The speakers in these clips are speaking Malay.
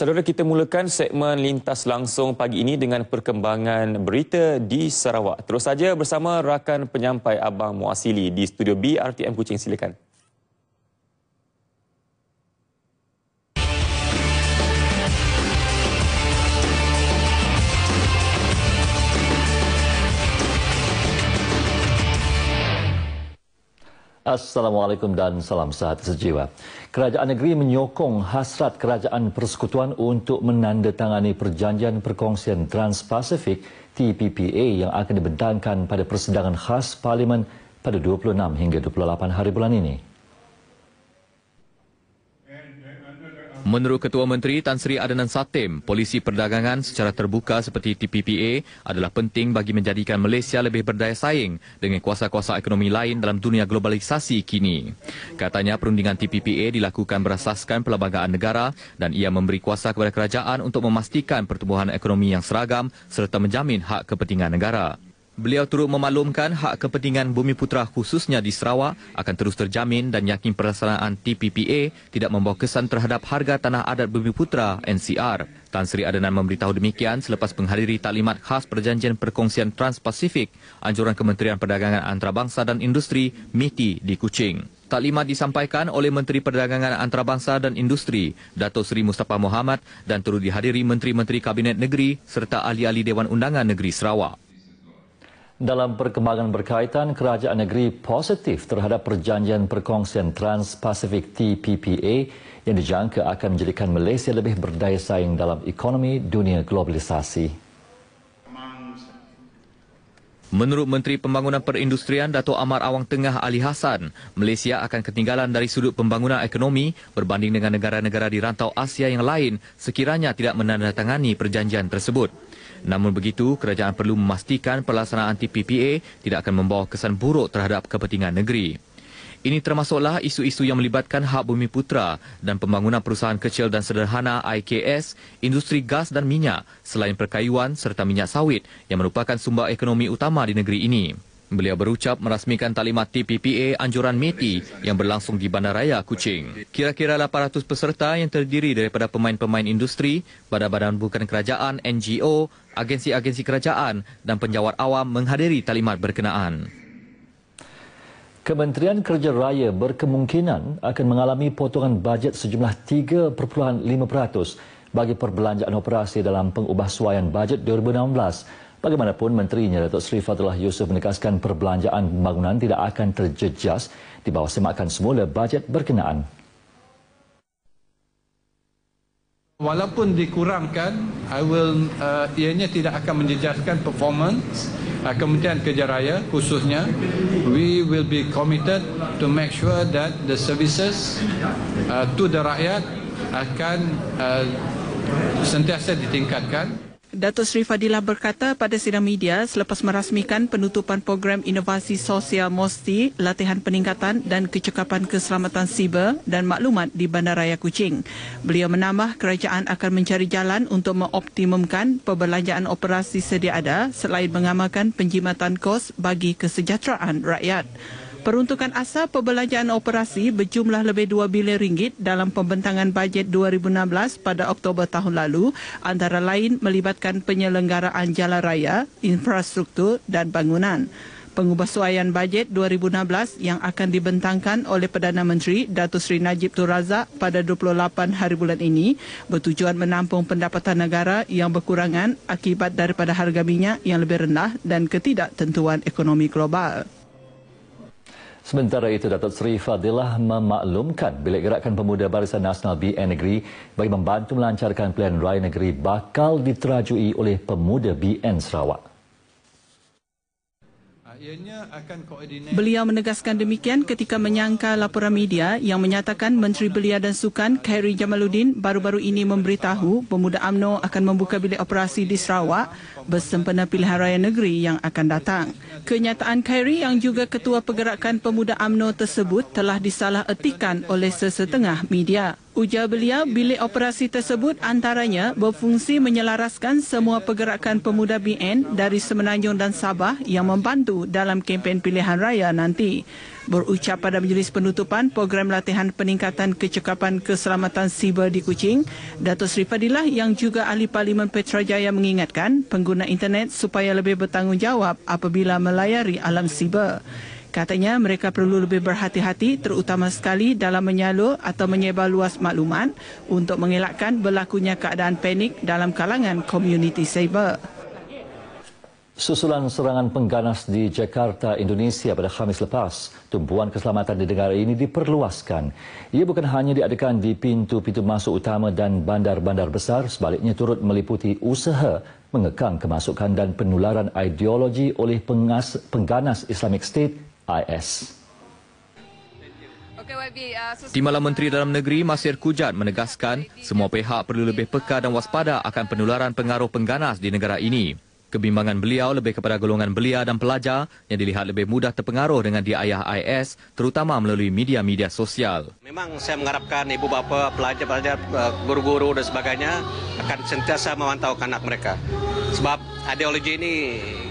Saudara kita mulakan segmen lintas langsung pagi ini dengan perkembangan berita di Sarawak. Terus saja bersama rakan penyampai Abang Muasili di studio B RTM Kuching silakan. Assalamualaikum dan salam sehat sejiwa. Kerajaan negeri menyokong hasrat kerajaan persekutuan untuk menandatangani perjanjian perkongsian Trans-Pasifik TPPA yang akan dibentangkan pada persidangan khas Parlimen pada 26 hingga 28 hari bulan ini. Menurut Ketua Menteri Tan Sri Adnan Satim, polisi perdagangan secara terbuka seperti TPPA adalah penting bagi menjadikan Malaysia lebih berdaya saing dengan kuasa-kuasa ekonomi lain dalam dunia globalisasi kini. Katanya perundingan TPPA dilakukan berasaskan pelbagai negara dan ia memberi kuasa kepada kerajaan untuk memastikan pertumbuhan ekonomi yang seragam serta menjamin hak kepentingan negara. Beliau turut memaklumkan hak kepentingan bumi putera khususnya di Sarawak akan terus terjamin dan yakin pelaksanaan TPPA tidak membawa kesan terhadap harga tanah adat bumi putera NCR. Tan Sri Adnan memberitahu demikian selepas menghadiri taklimat khas Perjanjian Perkongsian Trans-Pasifik anjuran Kementerian Perdagangan Antarabangsa dan Industri MITI di Kuching. Taklimat disampaikan oleh Menteri Perdagangan Antarabangsa dan Industri, Datuk Seri Mustafa Mohamad dan turut dihadiri Menteri-Menteri Kabinet Negeri serta ahli-ahli Dewan Undangan Negeri Sarawak. Dalam perkembangan berkaitan, kerajaan negeri positif terhadap perjanjian perkongsian Trans-Pasifik TPPA yang dijangka akan menjadikan Malaysia lebih berdaya saing dalam ekonomi dunia globalisasi. Menurut Menteri Pembangunan Perindustrian Dato' Amar Awang Tengah Ali Hassan, Malaysia akan ketinggalan dari sudut pembangunan ekonomi berbanding dengan negara-negara di rantau Asia yang lain sekiranya tidak menandatangani perjanjian tersebut. Namun begitu, kerajaan perlu memastikan pelaksanaan TPPA tidak akan membawa kesan buruk terhadap kepentingan negeri. Ini termasuklah isu-isu yang melibatkan hak bumi putra dan pembangunan perusahaan kecil dan sederhana IKS, industri gas dan minyak selain perkayuan serta minyak sawit yang merupakan sumber ekonomi utama di negeri ini. Beliau berucap merasmikan taklimat TPPA anjuran METI yang berlangsung di Bandaraya Kuching. Kira-kira 800 peserta yang terdiri daripada pemain-pemain industri, badan-badan bukan kerajaan, NGO, agensi-agensi kerajaan dan penjawat awam menghadiri taklimat berkenaan. Kementerian Kerja Raya berkemungkinan akan mengalami potongan bajet sejumlah 3.5% bagi perbelanjaan operasi dalam pengubahsuaian bajet 2016 Bagaimanapun, Menterinya Datuk Seri Fadullah Yusof menegaskan perbelanjaan pembangunan tidak akan terjejas di bawah semakan semula bajet berkenaan. Walaupun dikurangkan, I will, uh, ianya tidak akan menjejaskan performance uh, Kementerian Kerja Raya khususnya. We will be committed to make sure that the services uh, to the rakyat akan uh, sentiasa ditingkatkan. Datuk Seri Fadilah berkata pada sidang media selepas merasmikan penutupan program inovasi sosial MOSTI, latihan peningkatan dan kecekapan keselamatan siber dan maklumat di Bandaraya Kuching. Beliau menambah kerajaan akan mencari jalan untuk mengoptimumkan perbelanjaan operasi sedia ada selain mengamalkan penjimatan kos bagi kesejahteraan rakyat. Peruntukan asal perbelanjaan operasi berjumlah lebih 2 bilion ringgit dalam pembentangan bajet 2016 pada Oktober tahun lalu antara lain melibatkan penyelenggaraan jalan raya, infrastruktur dan bangunan. Pengubahsuaian bajet 2016 yang akan dibentangkan oleh Perdana Menteri Datuk Seri Najib Tun Razak pada 28 hari bulan ini bertujuan menampung pendapatan negara yang berkurangan akibat daripada harga minyak yang lebih rendah dan ketidaktentuan ekonomi global. Sementara itu, Datuk Seri Fadilah memaklumkan bilik gerakan pemuda Barisan Nasional BN Negeri bagi membantu melancarkan pilihan raya negeri bakal diterajui oleh pemuda BN Sarawak. Beliau menegaskan demikian ketika menyangka laporan media yang menyatakan Menteri Belia dan Sukan Khairi Jamaluddin baru-baru ini memberitahu pemuda AMNO akan membuka bilik operasi di Sarawak bersempena pilihan raya negeri yang akan datang. Kenyataan Khairi yang juga ketua pergerakan pemuda AMNO tersebut telah disalah etikan oleh sesetengah media. Ujar beliau, bilik operasi tersebut antaranya berfungsi menyelaraskan semua pergerakan pemuda BN dari Semenanjung dan Sabah yang membantu dalam kempen pilihan raya nanti. Berucap pada majlis penutupan program latihan peningkatan kecekapan keselamatan siber di Kuching, Datuk Seri Fadilah yang juga ahli Parlimen Petrajaya mengingatkan pengguna internet supaya lebih bertanggungjawab apabila melayari alam siber. Katanya mereka perlu lebih berhati-hati terutama sekali dalam menyalur atau menyebar luas maklumat untuk mengelakkan berlakunya keadaan panik dalam kalangan komuniti cyber. Susulan serangan pengganas di Jakarta, Indonesia pada Khamis lepas, tumpuan keselamatan di negara ini diperluaskan. Ia bukan hanya diadakan di pintu-pintu masuk utama dan bandar-bandar besar, sebaliknya turut meliputi usaha mengekang kemasukan dan penularan ideologi oleh pengas, pengganas Islamic State IS. Timbalan Menteri Dalam Negeri Masir Kujat menegaskan semua pihak perlu lebih peka dan waspada akan penularan pengaruh pengganas di negara ini. Kebimbangan beliau lebih kepada golongan belia dan pelajar yang dilihat lebih mudah terpengaruh dengan diayah IS terutama melalui media-media sosial. Memang saya mengharapkan ibu bapa, pelajar-pelajar, eh, guru-guru dan sebagainya akan sentiasa memantau anak mereka. Sebab ideologi ini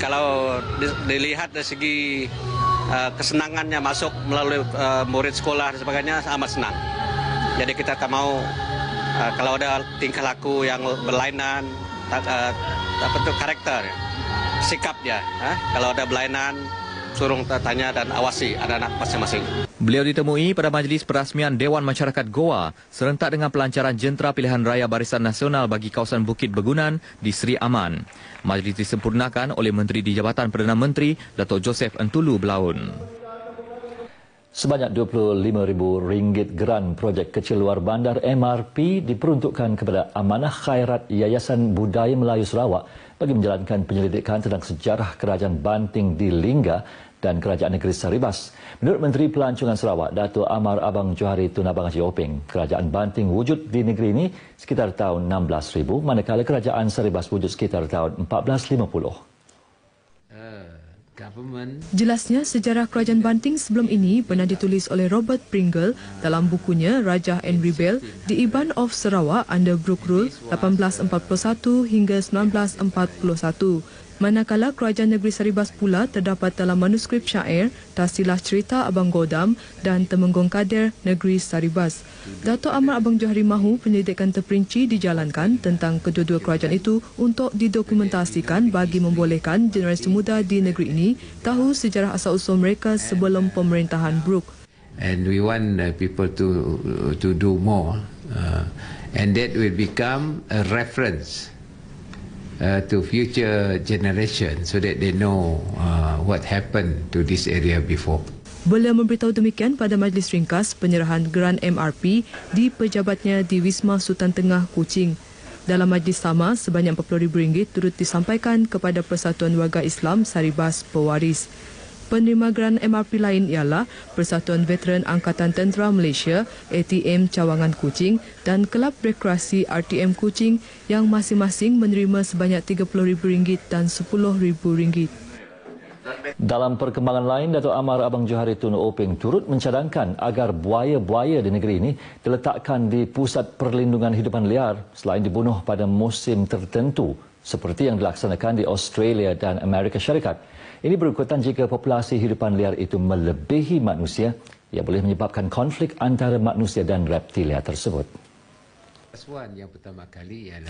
kalau dilihat dari segi eh, kesenangannya masuk melalui eh, murid sekolah dan sebagainya amat senang. Jadi kita tak mau kalau ada tingkah laku yang berlainan apa tu karakter sikap dia ha? kalau ada belainan suruh tanya dan awasi anak-anak masing-masing. Beliau ditemui pada majlis perasmian Dewan Masyarakat Goa serentak dengan pelancaran jentera pilihan raya Barisan Nasional bagi kawasan Bukit Begunan di Sri Aman. Majlis disempurnakan oleh Menteri di Jabatan Perdana Menteri Datuk Joseph Entulu Belaun. Sebanyak RM25,000 geran projek kecil luar bandar MRP diperuntukkan kepada Amanah Khairat Yayasan Budaya Melayu Sarawak bagi menjalankan penyelidikan tentang sejarah kerajaan Banting di Lingga dan kerajaan negeri Saribas. Menurut Menteri Pelancongan Sarawak, Datuk Amar Abang Johari Tun Abang Haji Openg, kerajaan Banting wujud di negeri ini sekitar tahun 16,000 manakala kerajaan Saribas wujud sekitar tahun 1450. Jelasnya sejarah kerajaan Banting sebelum ini pernah ditulis oleh Robert Pringle dalam bukunya Rajah and Rebel The Iban of Sarawak under Brook Rule 1841 hingga 1941 manakala kerajaan negeri Saribas pula terdapat dalam manuskrip syair Tasilah Cerita Abang Godam dan Temenggung Kader Negeri Saribas. Dato' Amar Abang Johari mahu penyelidikan terperinci dijalankan tentang kedua-dua kerajaan itu untuk didokumentasikan bagi membolehkan generasi muda di negeri ini tahu sejarah asal-usul mereka sebelum pemerintahan Brook. And we want people to to do more uh, and that will become a reference uh, to future generation so that they know uh, what happened to this area before. Beliau memberitahu demikian pada majlis ringkas penyerahan Grant MRP di pejabatnya di Wisma Sultan Tengah Kuching. Dalam majlis sama, sebanyak RM40,000 turut disampaikan kepada Persatuan Warga Islam Saribas Pewaris. Penerima geran MRP lain ialah Persatuan Veteran Angkatan Tentera Malaysia ATM Cawangan Kuching dan Kelab Rekreasi RTM Kuching yang masing-masing menerima sebanyak RM30,000 dan RM10,000. Dalam perkembangan lain, Datuk Amar Abang Johari Tun Openg turut mencadangkan agar buaya-buaya di negeri ini diletakkan di pusat perlindungan hidupan liar selain dibunuh pada musim tertentu seperti yang dilaksanakan di Australia dan Amerika Syarikat. Ini berikutan jika populasi hidupan liar itu melebihi manusia, ia boleh menyebabkan konflik antara manusia dan reptilia tersebut. yang pertama kali ialah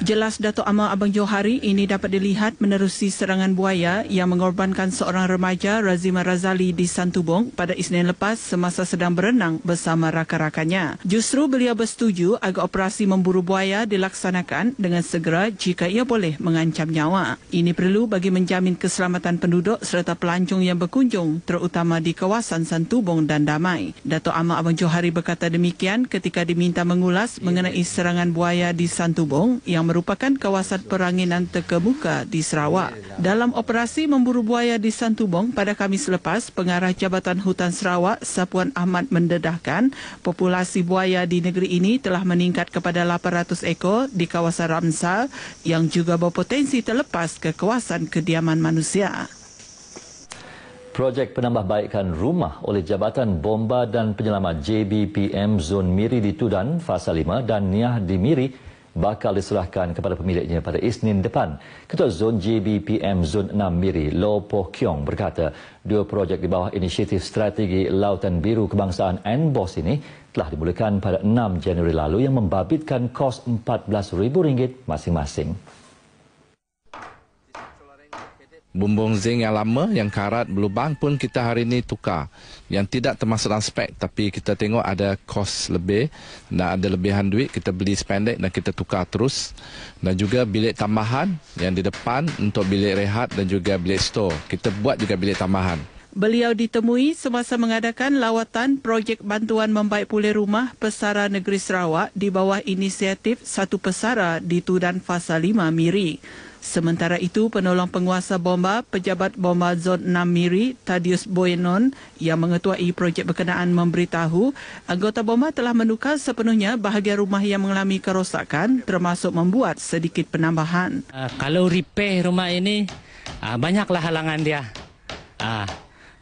Jelas Datuk Amal Abang Johari ini dapat dilihat menerusi serangan buaya yang mengorbankan seorang remaja Razima Razali di Santubong pada Isnin lepas semasa sedang berenang bersama rakan-rakannya. Justru beliau bersetuju agar operasi memburu buaya dilaksanakan dengan segera jika ia boleh mengancam nyawa. Ini perlu bagi menjamin keselamatan penduduk serta pelancong yang berkunjung terutama di kawasan Santubong dan Damai. Datuk Amal Abang Johari berkata demikian ketika diminta mengulas mengenai serangan buaya di Santubong yang merupakan kawasan peranginan terkemuka di Sarawak. Dalam operasi memburu buaya di Santubong pada Khamis lepas, Pengarah Jabatan Hutan Sarawak, Sapuan Ahmad mendedahkan populasi buaya di negeri ini telah meningkat kepada 800 ekor di kawasan Ramsar yang juga berpotensi terlepas ke kawasan kediaman manusia. Projek penambahbaikan rumah oleh Jabatan Bomba dan Penyelamat JBPM Zon Miri di Tudan, Fasa 5 dan Niah di Miri bakal diserahkan kepada pemiliknya pada Isnin depan. Ketua Zon JBPM Zon 6 Miri, Lo Po Kiong berkata, dua projek di bawah inisiatif strategi Lautan Biru Kebangsaan NBOS ini telah dimulakan pada 6 Januari lalu yang membabitkan kos RM14,000 masing-masing. Bumbung zinc yang lama yang karat berlubang pun kita hari ini tukar. Yang tidak termasuk dalam spek tapi kita tengok ada kos lebih dan ada lebihan duit kita beli spendek dan kita tukar terus. Dan juga bilik tambahan yang di depan untuk bilik rehat dan juga bilik store. Kita buat juga bilik tambahan. Beliau ditemui semasa mengadakan lawatan projek bantuan membaik pulih rumah Pesara Negeri Sarawak di bawah inisiatif Satu Pesara di Tudan Fasa 5 Miri. Sementara itu, penolong penguasa bomba Pejabat Bomba Zon 6 Miri, Tadius Boyenon, yang mengetuai projek berkenaan memberitahu, anggota bomba telah menukar sepenuhnya bahagian rumah yang mengalami kerosakan termasuk membuat sedikit penambahan. Uh, kalau repair rumah ini, uh, banyaklah halangan dia. Uh,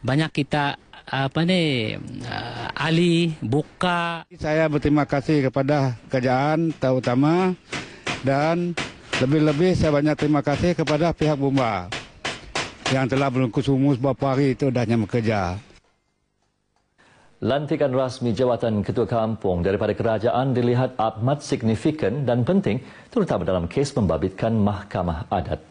banyak kita apa ni uh, ali buka saya berterima kasih kepada kerajaan terutama dan lebih-lebih saya banyak terima kasih kepada pihak Bumba yang telah berlungkus umus beberapa hari itu dah nyam kerja. Lantikan rasmi jawatan Ketua Kampung daripada kerajaan dilihat amat signifikan dan penting terutama dalam kes membabitkan Mahkamah Adat.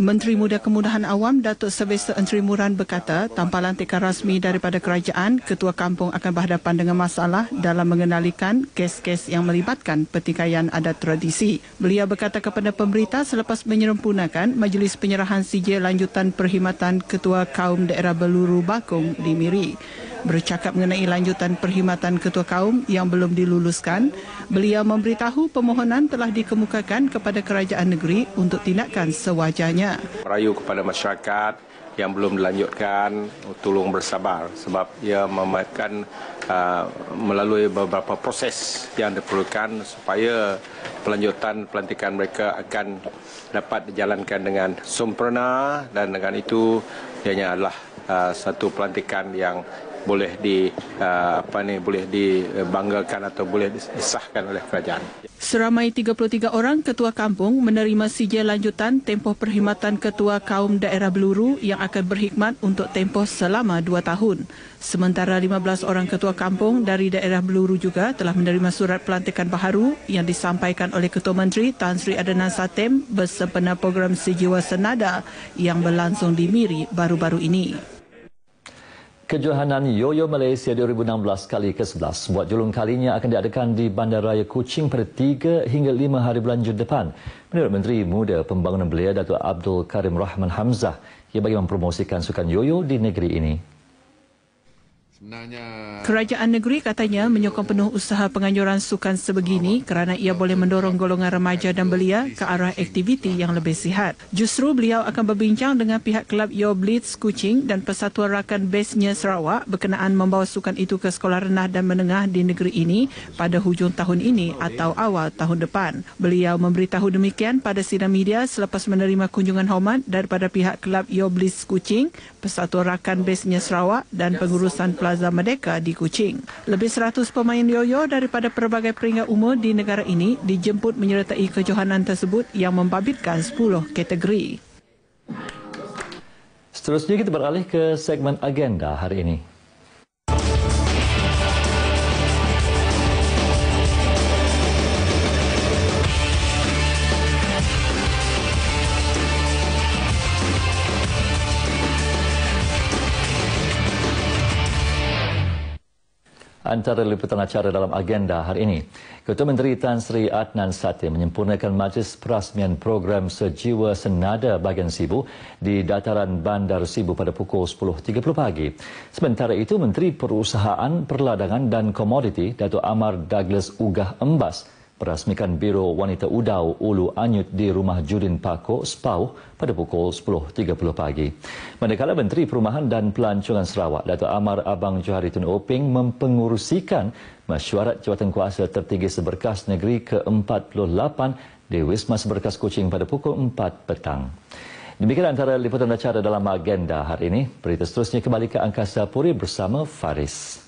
Menteri Muda Kemudahan Awam Datuk Sylvester Entri Muran berkata tanpa lantikan rasmi daripada kerajaan, Ketua Kampung akan berhadapan dengan masalah dalam mengenalikan kes-kes yang melibatkan pertikaian adat tradisi. Beliau berkata kepada pemberita selepas menyempurnakan Majlis Penyerahan sijil lanjutan perkhidmatan Ketua Kaum Daerah Beluru Bakung di Miri bercakap mengenai lanjutan perkhidmatan ketua kaum yang belum diluluskan, beliau memberitahu permohonan telah dikemukakan kepada kerajaan negeri untuk tindakan sewajarnya. Merayu kepada masyarakat yang belum dilanjutkan, tolong bersabar sebab ia memakan uh, melalui beberapa proses yang diperlukan supaya pelanjutan pelantikan mereka akan dapat dijalankan dengan sempurna dan dengan itu ianya adalah uh, satu pelantikan yang boleh di uh, apa ni boleh dibanggakan atau boleh disahkan oleh kerajaan. Seramai 33 orang ketua kampung menerima sijil lanjutan tempoh perkhidmatan ketua kaum daerah Beluru yang akan berkhidmat untuk tempoh selama 2 tahun. Sementara 15 orang ketua kampung dari daerah Beluru juga telah menerima surat pelantikan baharu yang disampaikan oleh Ketua Menteri Tan Sri Adenan Satem bersempena program Sejiwa Senada yang berlangsung di Miri baru-baru ini. Kejohanan Yoyo Malaysia 2016 kali ke-11 buat julung kalinya akan diadakan di Bandaraya Kuching pada 3 hingga 5 hari bulan Jun depan. Menurut Menteri Muda Pembangunan Belia Datuk Abdul Karim Rahman Hamzah, ia bagi mempromosikan sukan yoyo di negeri ini. Sebenarnya... Kerajaan negeri katanya menyokong penuh usaha penganjuran sukan sebegini kerana ia boleh mendorong golongan remaja dan belia ke arah aktiviti yang lebih sihat. Justru beliau akan berbincang dengan pihak kelab Yo Blitz Kuching dan Persatuan Rakan Besnya Sarawak berkenaan membawa sukan itu ke sekolah rendah dan menengah di negeri ini pada hujung tahun ini atau awal tahun depan. Beliau memberitahu demikian pada sidang media selepas menerima kunjungan hormat daripada pihak kelab Yo Blitz Kuching, Persatuan Rakan Besnya Sarawak dan pengurusan Plaza Merdeka di Kuching. Lebih 100 pemain yoyo daripada pelbagai peringkat umur di negara ini dijemput menyertai kejohanan tersebut yang membabitkan 10 kategori. Seterusnya kita beralih ke segmen agenda hari ini. Antara liputan acara dalam agenda hari ini. Ketua Menteri Tan Sri Adnan Sati menyempurnakan majlis perasmian program Sejiwa Senada bagian Sibu di dataran Bandar Sibu pada pukul 10.30 pagi. Sementara itu, Menteri Perusahaan, Perladangan dan Komoditi Datuk Amar Douglas Ugah Embas merasmikan Biro Wanita Udau Ulu Anyut di Rumah Judin Pako, Spau pada pukul 10.30 pagi. Manakala Menteri Perumahan dan Pelancongan Sarawak, Datuk Amar Abang Johari Tun Oping mempengurusikan mesyuarat jawatan kuasa tertinggi seberkas negeri ke-48 di Wisma Seberkas Kuching pada pukul 4 petang. Demikian antara liputan acara dalam agenda hari ini. Berita seterusnya kembali ke Angkasa Puri bersama Faris.